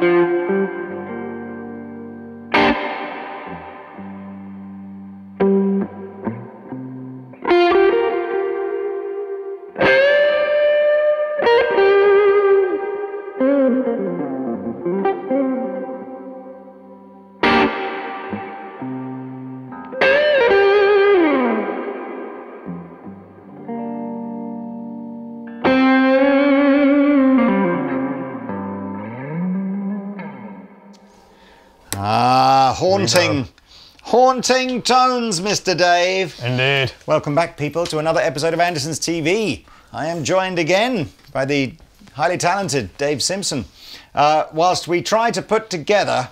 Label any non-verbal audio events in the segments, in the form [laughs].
Ah, haunting, haunting tones, Mr. Dave. Indeed. Welcome back, people, to another episode of Andertons TV. I am joined again by the highly talented Dave Simpson. Uh, whilst we try to put together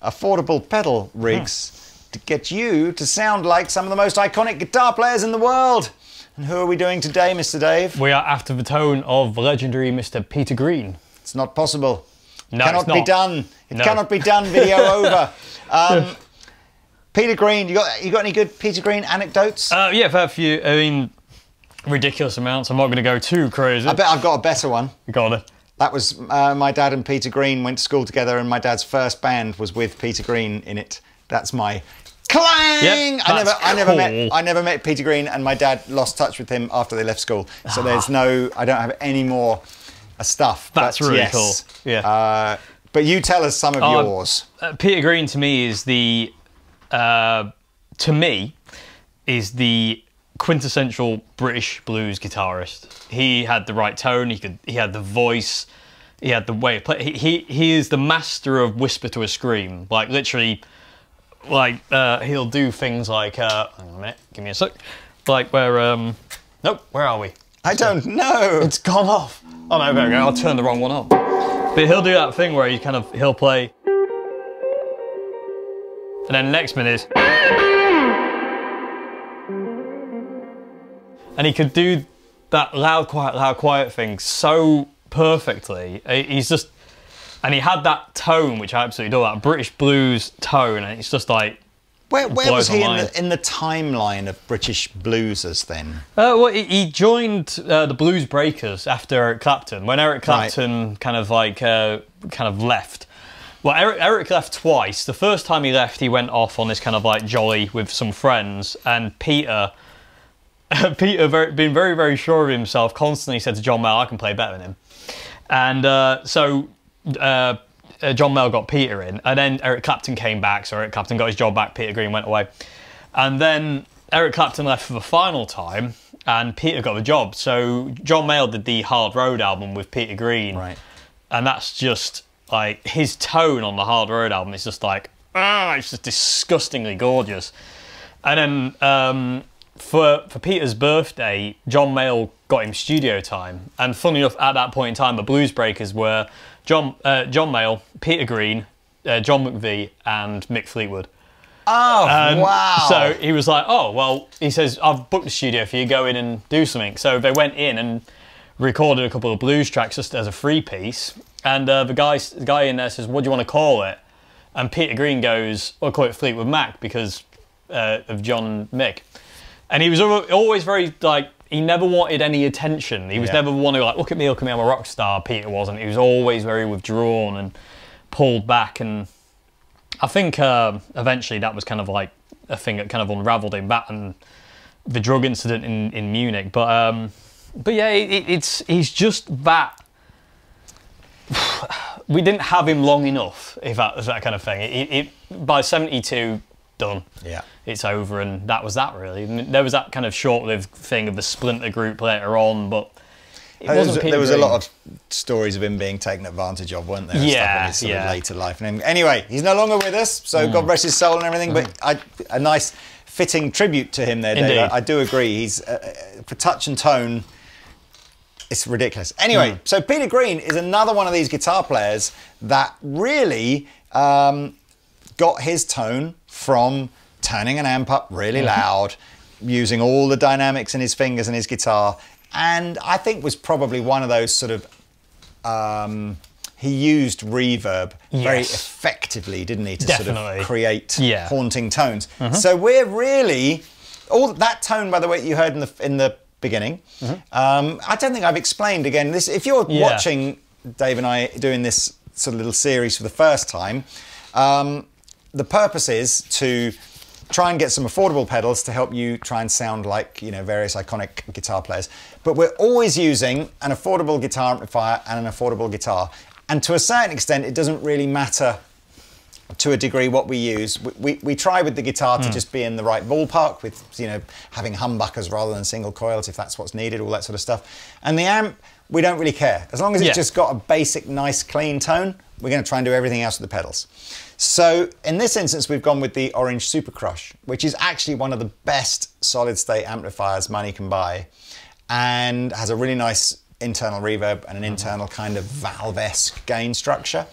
affordable pedal rigs to get you to sound like some of the most iconic guitar players in the world. And who are we doing today, Mr. Dave? We are after the tone of legendary Mr. Peter Green. It's not possible. No, cannot be done. It No. cannot be done. Video [laughs] over. Um, Peter Green, you got you got any good Peter Green anecdotes? Uh, yeah, fair few. I mean, ridiculous amounts. I'm not going to go too crazy. I bet I've got a better one. Got it. That was uh, my dad and Peter Green went to school together, and my dad's first band was with Peter Green in it. That's my clang. Yep, I never, that's I never met. I never met Peter Green, and my dad lost touch with him after they left school. So there's no, I don't have any more stuff. That's but really yes. cool. Yeah. Uh, but you tell us some of yours. Uh, Peter Green to me is the, uh, to me, is the quintessential British blues guitarist. He had the right tone. He could. He had the voice. He had the way of play. He he, he is the master of whisper to a scream. Like literally, like uh, he'll do things like. Uh, hang on a minute. Give me a sec. Like where um. Nope. Where are we? I don't know. It's gone off. Oh no, there we go. I'll turn the wrong one on. But he'll do that thing where he kind of he'll play, and then the next minute is, and he could do that loud, quiet, loud, quiet thing so perfectly. He's just, and he had that tone which I absolutely adore, that British blues tone, and it's just like Where, where was he in the, in the timeline of British bluesers then? Uh, well, he, he joined uh, the Blues Breakers after Eric Clapton. When Eric Right. Clapton kind of like uh, kind of left. Well, Eric, Eric left twice. The first time he left, he went off on this kind of like jolly with some friends, and Peter. [laughs] Peter, very, being very, very sure of himself, constantly said to John Mayall, "I can play better than him." And uh, so uh, John Mayall got Peter in, and then Eric Clapton came back. So Eric Clapton got his job back. Peter Green went away, and then Eric Clapton left for the final time, and Peter got the job. So John Mayall did the Hard Road album with Peter Green, Right. and that's just like his tone on the Hard Road album is just like ah, it's just disgustingly gorgeous. And then um, for for Peter's birthday, John Mayall got him studio time, and funny enough, at that point in time, the Blues Breakers were John uh, John Mayall, Peter Green, uh, John McVie, and Mick Fleetwood. Oh, And wow. So he was like, "Oh, well," he says, "I've booked the studio for you. Go in and do something." So they went in and recorded a couple of blues tracks just as a free piece. And uh, the guy, the guy in there says, "What do you want to call it?" And Peter Green goes, "I'll call it Fleetwood Mac because uh, of John and Mick." And he was always very like he never wanted any attention. He was Yeah. never one who like, "Look at me, look at me, I'm a rock star." Peter wasn't. He was always very withdrawn and pulled back and I think uh, eventually that was kind of like a thing that kind of unravelled him that and the drug incident in, in Munich. But um, but yeah, it, it- it's he's just that. [sighs] We didn't have him long enough, if that was that kind of thing. It, it, by seventy two, done. Yeah. It's over, and that was that really. There was that kind of short-lived thing of the splinter group later on, but it There was, there was a lot of stories of him being taken advantage of, weren't there? and stuff Yeah, in his sort yeah. of later life. And anyway, he's no longer with us, so Mm. God rest his soul and everything. But I, a nice, fitting tribute to him there, Dave. Indeed. I, I do agree. He's uh, uh, for touch and tone. It's ridiculous. Anyway, Mm. so Peter Green is another one of these guitar players that really um, got his tone from turning an amp up really Mm-hmm. loud, using all the dynamics in his fingers and his guitar, and I think was probably one of those sort of. Um, he used reverb very effectively, didn't he, to sort of create Yeah. Haunting tones. So we're really all that tone, by the way, you heard in the in the beginning. Um, I don't think I've explained again. This, if you're. Yeah. watching Dave and I doing this sort of little series for the first time. Um, the purpose is to try and get some affordable pedals to help you try and sound like you know various iconic guitar players. But we're always using an affordable guitar amplifier and an affordable guitar. And to a certain extent, it doesn't really matter to a degree what we use. We, we, we try with the guitar to hmm. just be in the right ballpark with, you know, having humbuckers rather than single coils if that's what's needed, all that sort of stuff. And the amp, we don't really care. As long as it's Yeah. just got a basic, nice, clean tone, we're going to try and do everything else with the pedals. So in this instance, we've gone with the Orange Super Crush, which is actually one of the best solid state amplifiers money can buy and has a really nice internal reverb and an internal kind of valve-esque gain structure.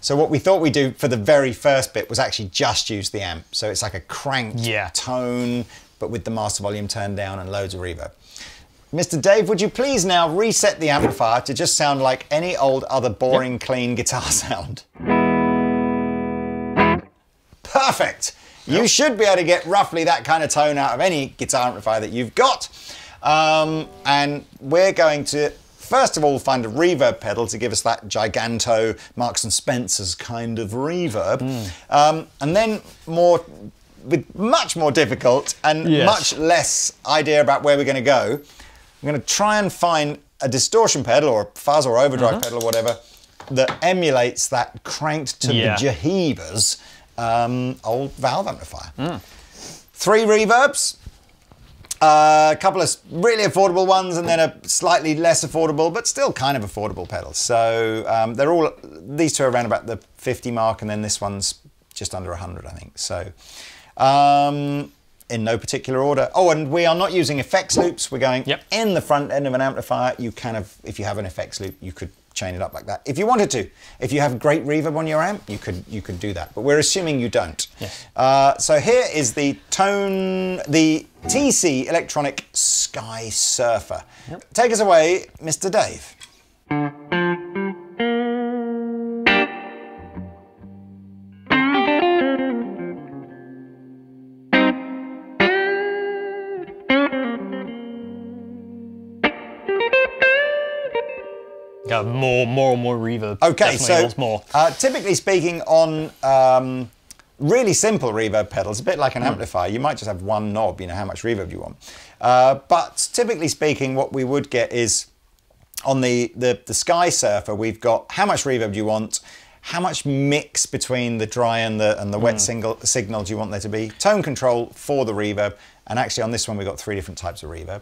So what we thought we'd do for the very first bit was actually just use the amp. So it's like a cranked Yeah. tone, but with the master volume turned down and loads of reverb. Mr. Dave, would you please now reset the amplifier to just sound like any old other boring, clean guitar [laughs] sound? Perfect. You should be able to get roughly that kind of tone out of any guitar amplifier that you've got. Um, and we're going to, first of all, find a reverb pedal to give us that giganto Marks and Spencer's kind of reverb. Um, and then more, with much more difficult and Yes. much less idea about where we're going to go, I'm going to try and find a distortion pedal or a fuzz or overdrive pedal or whatever that emulates that cranked to Yeah. the jahivas um, old valve amplifier. Three reverbs, a couple of really affordable ones, and then a slightly less affordable, but still kind of affordable pedal. So um, they're all these two are around about the 50 mark, and then this one's just under 100, I think. So. Um, in no particular order. Oh, and we are not using effects loops. We're going Yep. in the front end of an amplifier. You kind of, if you have an effects loop, you could chain it up like that. If you wanted to, if you have great reverb on your amp, you could you could do that. But we're assuming you don't. Yes. Uh, so here is the tone, the TC Electronic Skysurfer. Take us away, Mr. Dave. More, more and more reverb. Okay, Definitely so more. Uh, typically speaking, on um, really simple reverb pedals, a bit like an amplifier, you might just have one knob, you know, how much reverb you want. Uh, but typically speaking, what we would get is on the, the, the Skysurfer, we've got how much reverb do you want, how much mix between the dry and the, and the wet single, signal do you want there to be, tone control for the reverb, and actually on this one we've got three different types of reverb.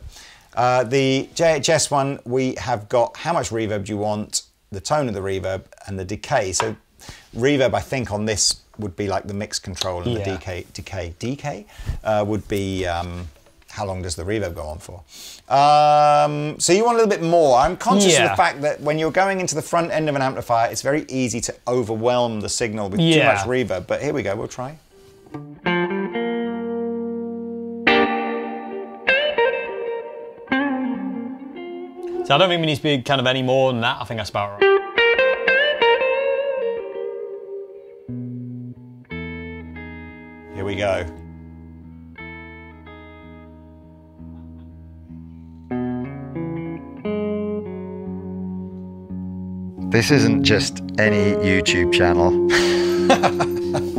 Uh, the JHS one, we have got how much reverb do you want, the tone of the reverb, and the decay. So reverb, I think, on this would be like the mix control, and the decay, decay, decay uh, would be um, how long does the reverb go on for. Um, so you want a little bit more. I'm conscious of the fact that when you're going into the front end of an amplifier, it's very easy to overwhelm the signal with too much reverb. But here we go. We'll try. So I don't think we need to be kind of any more than that. I think that's about right. Here we go. This isn't just any YouTube channel. [laughs]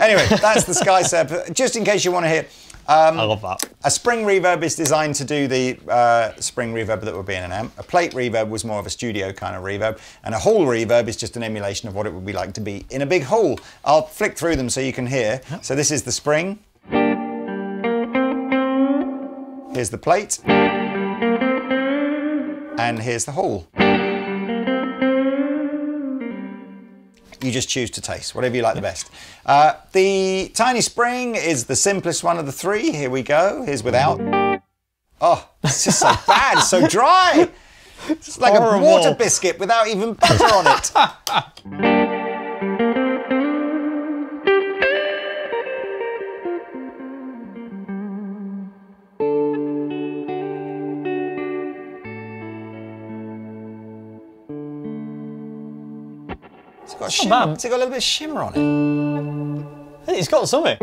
Anyway, that's the Skysurfer. Just in case you want to hear. I love that. A spring reverb is designed to do the uh, spring reverb that would be in an amp. A plate reverb was more of a studio kind of reverb, and a hall reverb is just an emulation of what it would be like to be in a big hall. I'll flick through them so you can hear. So this is the spring. Here's the plate. And here's the hall. You just choose to taste, whatever you like the best. Uh, the tiny spring is the simplest one of the three. Here we go. Here's without. Oh, it's just so [laughs] bad. So dry. It's like a water biscuit without even butter on it. [laughs] It's got, a shimmer. bad. It's got a little bit of shimmer on it. It's got something.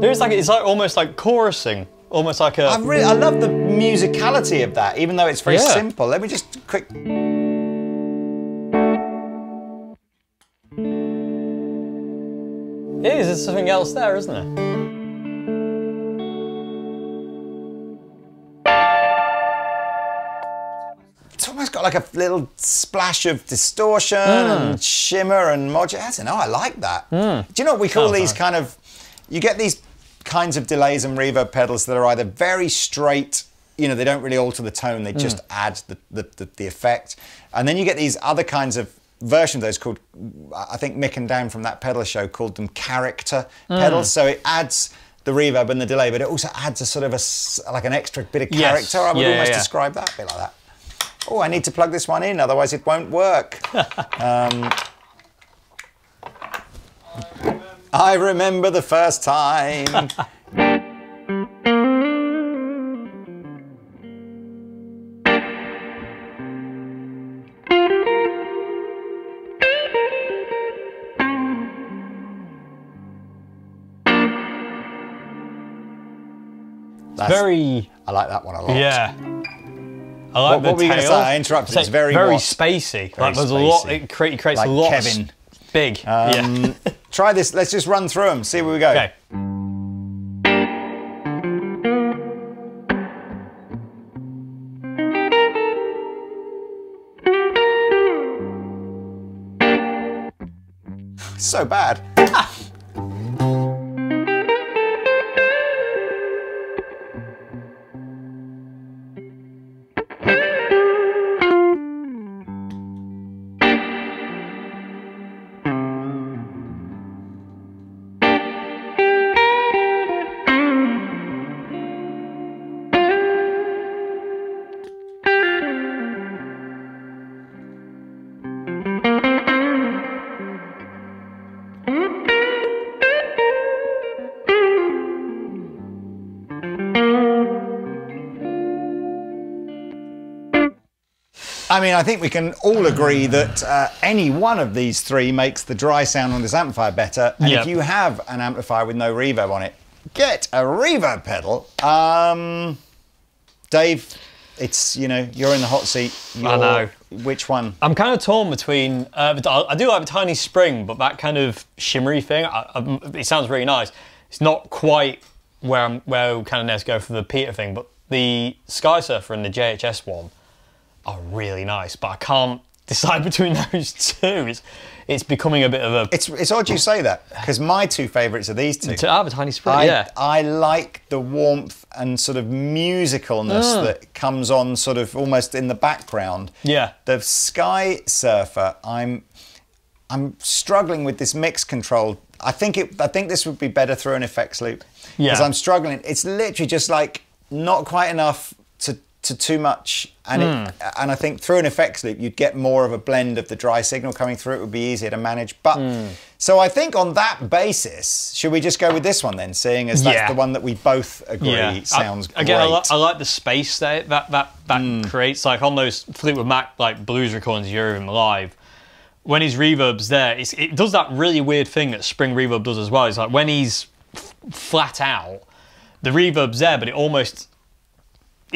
There is like it's like almost like chorusing, almost like a. I really, I love the musicality of that, even though it's very Yeah. simple. Let me just quick. It is. There's something else there, isn't there? Like a little splash of distortion Hmm. and shimmer and modulation. I don't know. I like that. Do you know what we call Sounds these nice. kind of? You get these kinds of delays and reverb pedals that are either very straight. You know, they don't really alter the tone. Hmm. They just add the, the, the, the effect. And then you get these other kinds of versions of those called, I think Mick and Dan from that pedal show called them character Hmm. pedals. So it adds the reverb and the delay, but it also adds a sort of a like an extra bit of Yes. character. I would Yeah, almost yeah. describe that a bit like that. Oh, I need to plug this one in, otherwise it won't work. [laughs] um, I remember the first time. [laughs] That's- Very. I like that one a lot. Yeah. I like What- the what were you gonna tail. say? I interrupted. It's very very what? spacey. like there's a lot. It, cre- it creates Like a lot. Kevin. Big. yeah. Um, [laughs] try this. Let's just run through them. See where we go. Okay. So bad. I mean, I think we can all agree that uh, any one of these three makes the dry sound on this amplifier better. And Yep. if you have an amplifier with no reverb on it, get a reverb pedal. Um, Dave, it's you know you're in the hot seat. You're, know. Which one? I'm kind of torn between. Uh, I I do like a tiny spring, but that kind of shimmery thing, I, I, it sounds really nice. It's not quite where I'm where kind of let's go for the Peter thing, but the Skysurfer and the JHS one are really nice. But I can't [laughs] decide between those two. It's it's becoming a bit of a. It's it's odd you say that because my two favourites are these two. to have a tiny spring, I, yeah. I like the warmth and sort of musicalness ah. that comes on sort of almost in the background. Yeah. The Skysurfer, I'm I'm struggling with this mix control. I think it I think this would be better through an effects loop. Yeah, Because I'm struggling. It's literally just like not quite enough to to too much and it, and I think through an effects loop you'd get more of a blend of the dry signal coming through it would be easier to manage but so I think on that basis should we just go with this one then seeing as that's Yeah. the one that we both agree sounds I, again, I, li- I like the space that that that, that Hmm. creates. Like on those Fleetwood Mac like blues recordings you hear him live, when his reverb's there, it's, it does that really weird thing that Spring Reverb does as well. It's like when he's flat out, the reverb's there, but it almost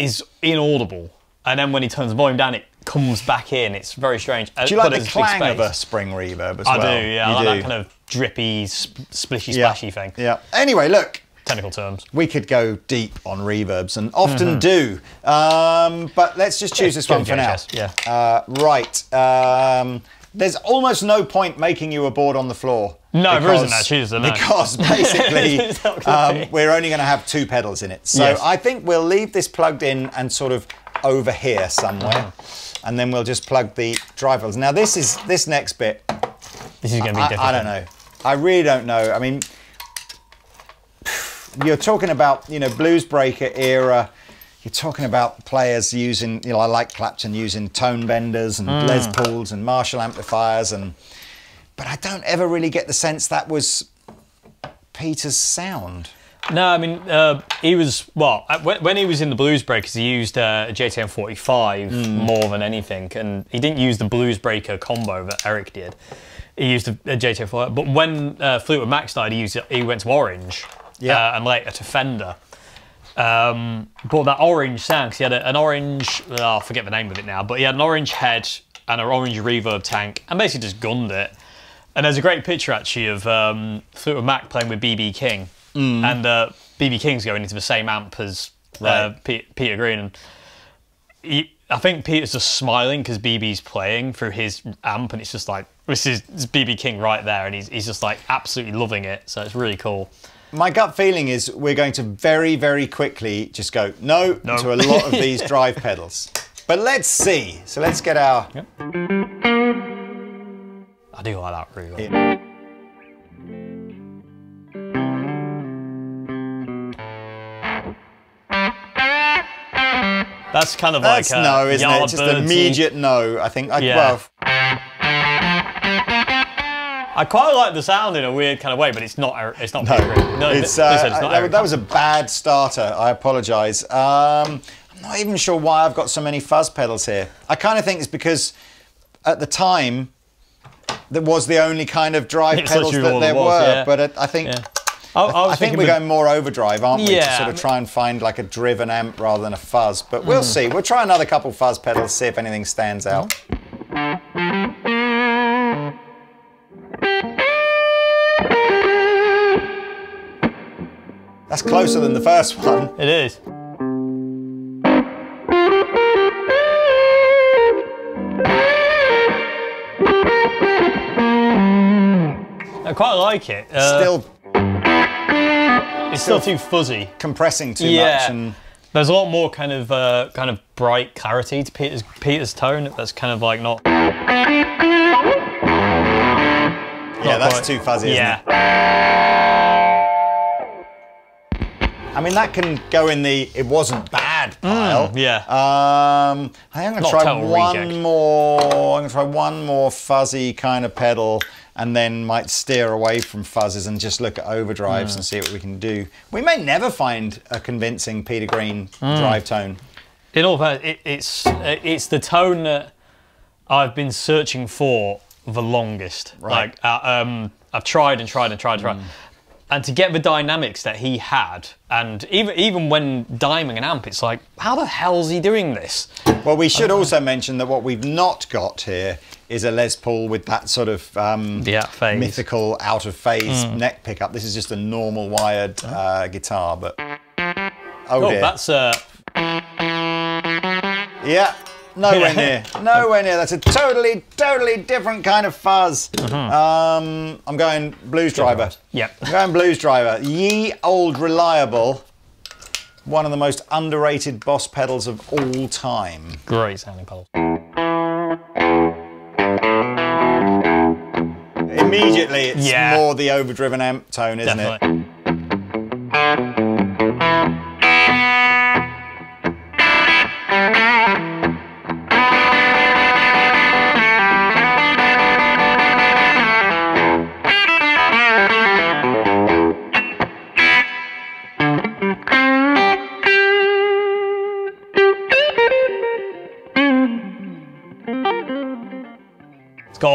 is inaudible. And then when he turns the volume down, it comes back in. It's very strange. Uh, do you like the clang of a spring reverb as I well do, yeah. you I like do. that kind of drippy, sp- splishy, yeah. splashy thing. yeah anyway look Technical terms. we could go deep on reverbs and often do. Um, but let's just choose this one for now. Yeah. Uh, right. Um, there's almost no point making you a board on the floor. No, there isn't actually, is there? No. Because [laughs] basically, It's not gonna um, we're only going to have two pedals in it. So Yes. I think we'll leave this plugged in and sort of over here somewhere. Uh-huh. And then we'll just plug the drivers. Now this is this next bit This is going to be I, difficult. I don't know. I really don't know. I mean, you're talking about you know blues breaker era. You're talking about players using you know I like Clapton using tone benders and Hmm. Les Pauls and Marshall amplifiers and, but I don't ever really get the sense that was Peter's sound. No, I mean, uh, he was, well, uh, when, when he was in the Blues Breakers, he used uh, a JTM 45 Hmm. more than anything. And he didn't use the Blues Breaker combo that Eric did. He used a, a JTM 45. But when uh, Fleetwood Mac started, he, used, he went to Orange Yeah. uh, and later to Fender. Um, but that orange sound, cause he had a, an orange, oh, I forget the name of it now, but he had an orange head and an orange reverb tank and basically just gunned it. And there's a great picture actually of um, Fleetwood Mac playing with BB King. And uh, BB King's going into the same amp as uh, Right. Pe- Peter Green. And he, I think Peter's just smiling because BB's playing through his amp, and it's just like this is BB King right there, and he's he's just like absolutely loving it. So it's really cool. My gut feeling is we're going to very, very quickly just go no, No. to a lot of [laughs] these drive pedals. But let's see. So let's get our. I do like that really. That's kind of That's like no, isn't it? Just Yardbirds-y. immediate no. I think. I, Yeah. Well, I quite like the sound in a weird kind of way, but it's not. It's not. no, no it's, uh, it's not that, that was a bad starter. I apologise. Um, I'm not even sure why I've got so many fuzz pedals here. I kind of think it's because at the time that was the only kind of drive It's pedals that there was, were. yeah. But it, I think. Yeah. I, I was I think thinking we're going more overdrive, aren't we? To sort of try and find like a driven amp rather than a fuzz. But we'll Mm. see. We'll try another couple fuzz pedals, see if anything stands out. That's closer than the first one. It is. I quite like it. Uh, Still it's still too fuzzy. compressing too Yeah. much. And There's a lot more kind of uh, kind of bright clarity to Peter's Peter's tone. That's kind of like not. yeah, not that's quite- too fuzzy, isn't yeah. it? I mean, that can go in the it wasn't bad pile. Mm, yeah. Um, I think I'm to Not try one reject. more. I'm going to try one more fuzzy kind of pedal, and then might steer away from fuzzes and just look at overdrives Mm. and see what we can do. We may never find a convincing Peter Green Mm. drive tone. In all fairness, it, it's it's the tone that I've been searching for the longest. Right. Like uh, um, I've tried and tried and tried and tried. And to get the dynamics that he had, and even even when diming an amp, it's like, how the hell's he doing this? Well, we should also mention that what we've not got here is a Les Paul with that sort of um, The out phase. mythical out of phase Hmm. neck pickup. This is just a normal wired uh, guitar, but oh, Oh, dear, that's uh, yeah, nowhere near, [laughs] nowhere near. That's a totally, totally different kind of fuzz. Uh-huh. Um, I'm going Blues Driver. Yep. I'm going Blues Driver. Ye old reliable. One of the most underrated boss pedals of all time. great sounding pedal. Immediately, it's Yeah. more the overdriven amp tone, isn't it? Definitely. It's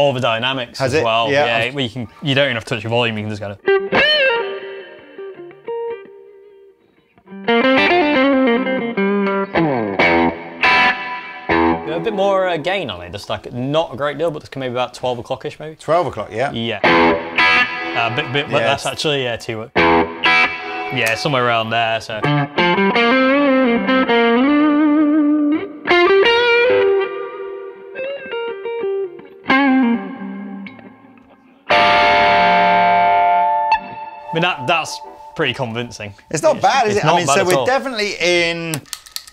all the dynamics Has as it? well. Yeah, Yeah, I've- where you can you don't even have to touch your volume. You can just go. A bit more uh, gain on it, just like not a great deal, but just maybe about twelve o'clockish, maybe. 12 o'clock, yeah. Yeah. A bit, bit, but Yeah, that's actually yeah, two. Yeah, somewhere around there. So mean that that's pretty convincing. It's not bad, is it's it? I mean, so we're all. definitely in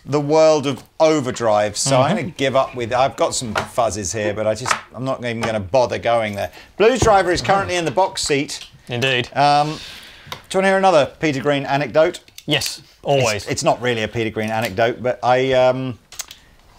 the world of overdrive. So I'm Mm-hmm. going to give up with. I've got some fuzzes here, but I just I'm not even going to bother going there. Blues Driver is currently in the box seat. Indeed. Um, do you want to hear another Peter Green anecdote? yes, always. It's, it's not really a Peter Green anecdote, but I um,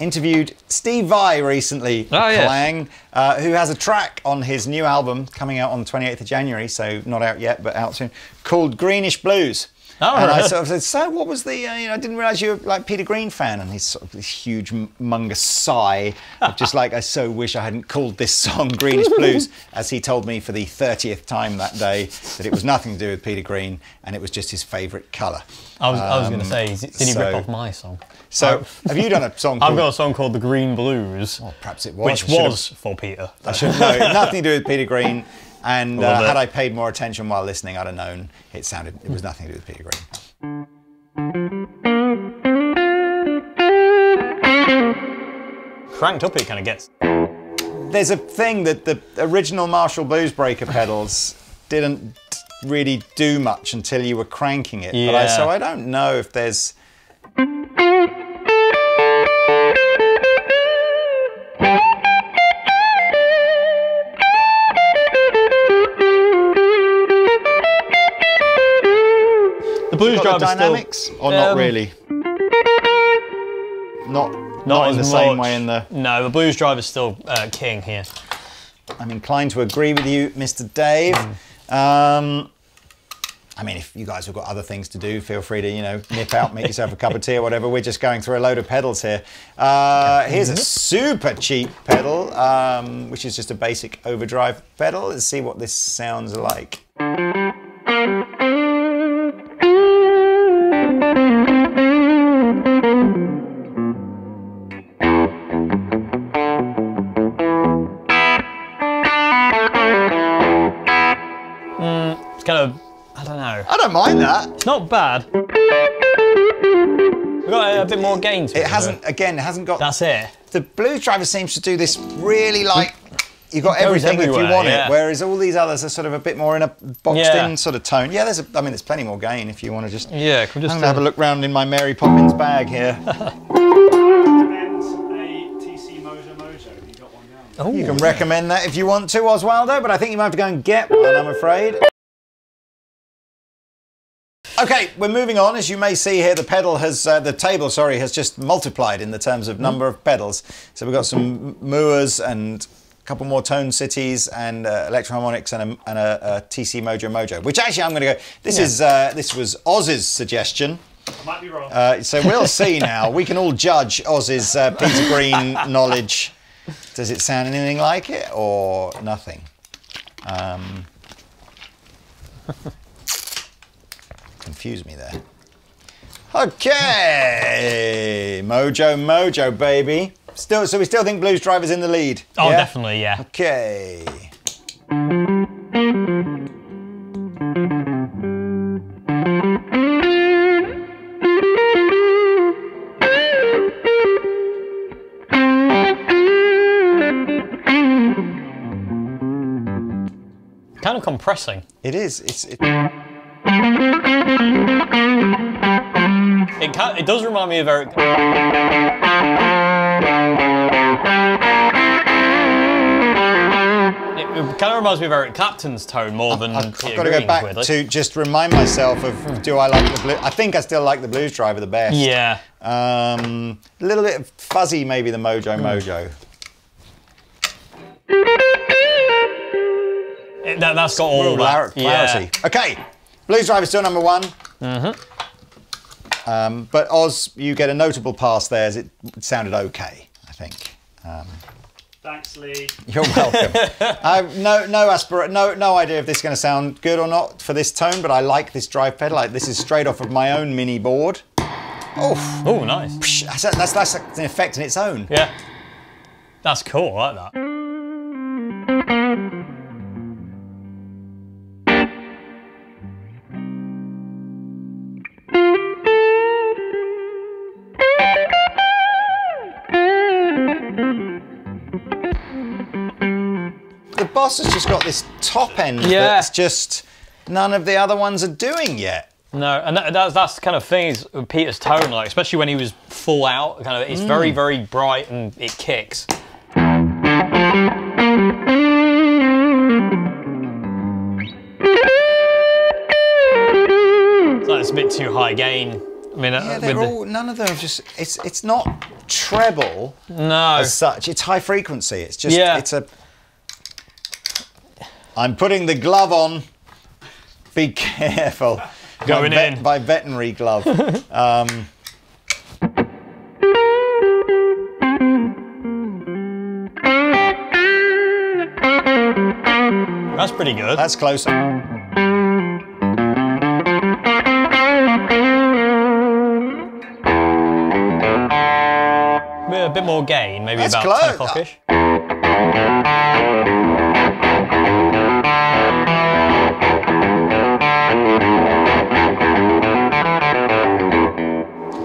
interviewed Steve Vai recently, Oh, yes. Clang, uh, who has a track on his new album coming out on the 28th of January, so not out yet, but out soon, called Greenish Blues. Oh, and I sort of said, "So, what was the? Uh, you know, I didn't realise you were like Peter Green fan." And he's sort of this huge, humongous sigh of just like, "I so wish I hadn't called this song Greenish Blues," [laughs] as he told me for the thirtieth time that day that it was nothing to do with Peter Green and it was just his favourite colour. I was, I was going Um, to say, is- did he so- rip off my song? So, [laughs] have you done a song? [laughs] I've called, got a song called The Green Blues, Oh, perhaps it was. which I should've- was for Peter. I should know. Nothing to do with Peter Green. And uh, Love it. had I paid more attention while listening, I'd have known it sounded. It was nothing to do with Peter Green. Cranked up, it kind of gets. There's a thing that the original Marshall Blues Breaker pedals didn't really do much until you were cranking it. But I, Yeah. so I don't know if there's. The blues got the drive is dynamics still, or not um, really? Not not, not, in the as same way in the. No, the blues drive is still uh, king here. I'm inclined to agree with you, Mr. Dave. Um, I mean, if you guys have got other things to do, feel free to, you know, nip out, make yourself a cup of tea or whatever. We're just going through a load of pedals here. Uh, here's a super cheap pedal, um, which is just a basic overdrive pedal. Let's see what this sounds like. Don't. I don't mind that. It's not bad. We've got a, a bit more gain to it. It hasn't, again, it hasn't got. That's it. the blue driver seems to do this really like You've got everything if you want yeah. it whereas all these others are sort of a bit more in a boxed Yeah. in sort of tone yeah there's a, i mean there's plenty more gain if you want to just Yeah, can we just i'm gonna have a look round in my mary poppins bag here [laughs] and a TC Mojo Mojo. You got one down. Oh, you can recommend that if you want to oswaldo but i think you might have to go and get one i'm afraid Okay, we're moving on. As you may see here, the pedal has, uh, the table, sorry, has just multiplied in the terms of number of pedals. So we've got some Mooers and a couple more Tone Cities and uh, Electro-Harmonix and a, and a, a TC Mojo Mojo. Which actually, I'm going to go. This is uh, this was Oz's suggestion. I might be wrong. Uh, so we'll see now. We can all judge Oz's uh, Peter Green knowledge. Does it sound anything like it or nothing? Um, confused me there. Okay, Mojo Mojo, baby. Still, so we still think Blues Driver's in the lead. Oh, yeah? definitely, yeah. Okay. Kind of compressing. It is. It's. It, It it does remind me of Eric. It, it kind of reminds me of Eric Clapton's tone more than I've, I've got to go back weirdly. to just remind myself of do I like the blue? I think I still like the Blues Driver the best. Yeah. Um, a little bit fuzzy, maybe the Mojo Mojo. It- that, that's got all that. Yeah. clarity. Okay, Blues Driver still number one. Mm-hmm. Um, but Oz, you get a notable pass there. As it sounded okay, I think. Um, Thanks, Lee. You're welcome. I've [laughs] no no aspir- no no idea if this is going to sound good or not for this tone, but I like this drive pedal. Like, this is straight off of my own mini board. Oh, Oh, nice. that's, that's, that's an effect in its own. Yeah. That's cool. I like that. Has just got this top end Yeah. that's just none of the other ones are doing yet. No, and that, that's that's the kind of thing is with Peter's tone, like especially when he was full out, kind of it's very Mm. very bright and it kicks. It's like it's a bit too high gain. I mean, uh, Yeah, they're the, all none of them have just. It's it's not treble no, as such. It's high frequency. It's just. Yeah. It's a. I'm putting the glove on. Be careful. [laughs] Going by, vet- in. by veterinary glove. [laughs] um, That's pretty good. that's close. a bit more gain, maybe That's about 10 close. o'clockish.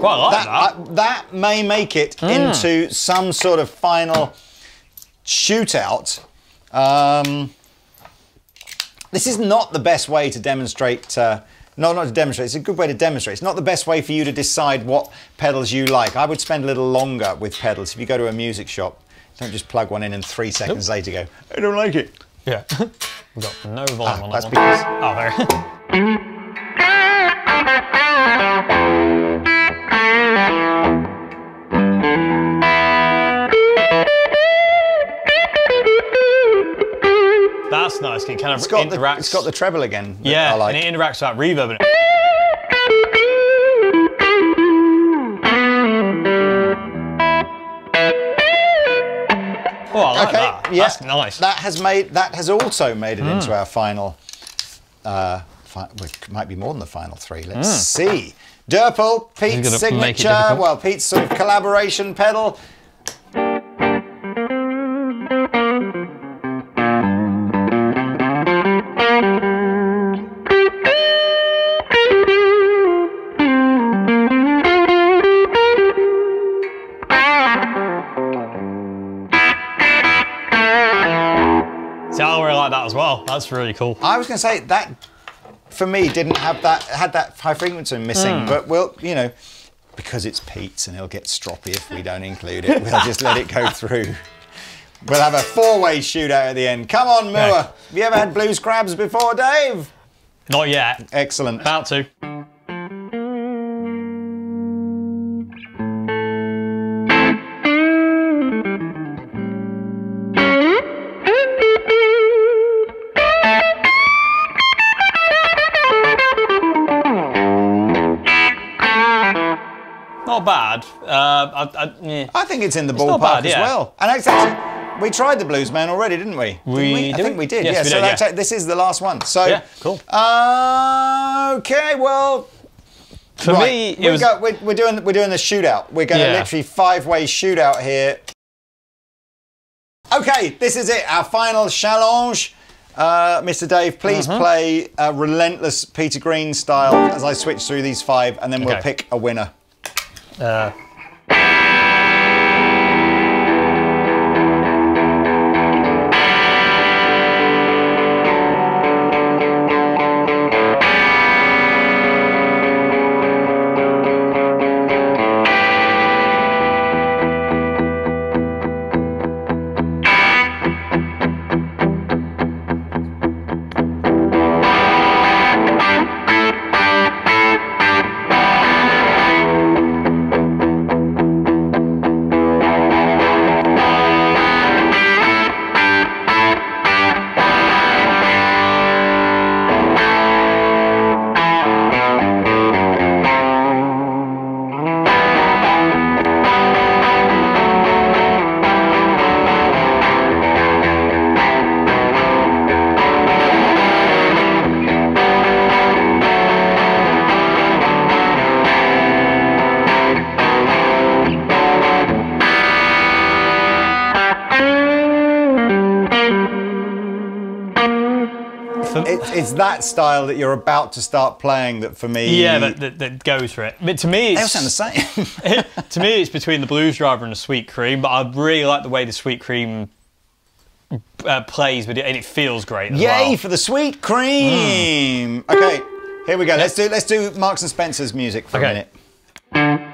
Quite like That, that. uh, that may make it Hmm. into some sort of final shootout. Um, this is not the best way to demonstrate. Uh, no, not to demonstrate. It's a good way to demonstrate. It's not the best way for you to decide what pedals you like. I would spend a little longer with pedals. If you go to a music shop, don't just plug one in and three seconds later go, I don't like it. yeah. [laughs] We've got no volume Ah, on that's that one. because Oh, there. [laughs] It kind of it's got, interacts. the, it's got the treble again. yeah, I like. and it interacts with that reverb. Oh, I like okay, that. yeah, That's nice. That has made that has also made it into our final. Uh, fi- might be more than the final three. Let's see. Durple, Pete's gonna make it signature. Well, Pete's sort of collaboration pedal. That's really cool. I was going to say that for me didn't have that had that high frequency missing, hmm. but we'll you know because it's Pete's and it'll get stroppy if we don't include it. We'll just let it go [laughs] through. We'll have a four-way shootout at the end. Come on, Mooer. Okay. Have you ever had blues crabs before, Dave? Not yet. Excellent. About to. I, I, yeah. I think it's in the not ballpark bad, as yeah. well. And it's actually, we tried the Blues Man already, didn't we? Didn't We- I did think we? did. Yes, yeah. we so did, that's yeah. it. this is the last one. So Yeah, cool. Uh, okay, well, For right. me, it we was. we're doing we're doing the shootout. We're going to Yeah. literally five way shootout here. Okay, this is it. Our final challenge. Uh, Mr. Dave, please Mm-hmm. play a relentless Peter Green style as I switch through these five, and then we'll Okay. pick a winner. Uh, for, It, it's that style that you're about to start playing that for me. yeah, that, that, that goes for it. But to me, they all sound the same. [laughs] to me, it's between the blues driver and the sweet cream. But I really like the way the sweet cream uh, plays with it, and it feels great. Yay well. for the sweet cream! Okay, here we go. Let's do let's do Marks and Spencer's music for a minute.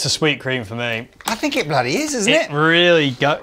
It's a sweet cream for me. I think it bloody is, isn't It it? really go.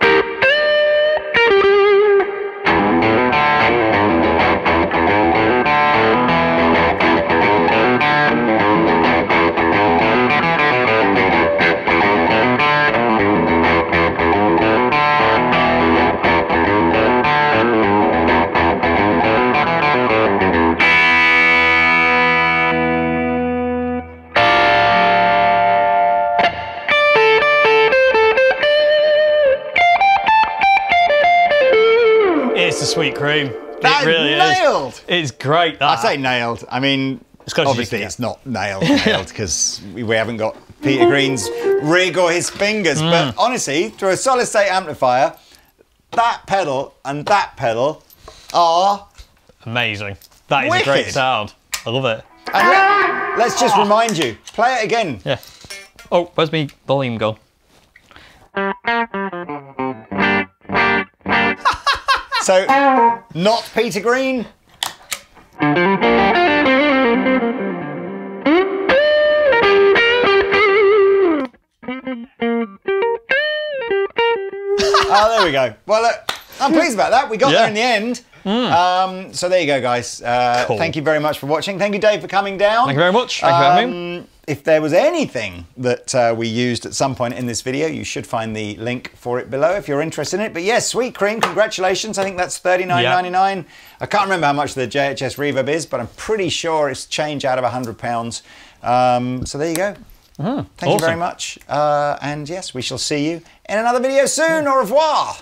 Nailed. It's great. That. I say nailed. I mean, As close as you obviously it's not nailed, nailed because we, we haven't got Peter Green's rig or his fingers. Mm. But honestly, through a solid state amplifier, that pedal and that pedal are. amazing. That is a great sound. I love it. And let, let's just remind you, play it again. Yeah. Oh, where's my volume gone? So, not Peter Green. oh, there we go. Well, look, I'm pleased about that. We got Yeah. there in the end. Um, so there you go, guys. Uh, Cool. Thank you very much for watching. Thank you, Dave, for coming down. Thank you very much. Thank you for having me. If there was anything that uh, we used at some point in this video, you should find the link for it below if you're interested in it. But yes, Sweet Cream, congratulations. I think that's $39.99. I can't remember how much the JHS Reverb is, but I'm pretty sure it's change out of £100. Um, so there you go. Thank you very much. Uh, and yes, we shall see you in another video soon. Au revoir.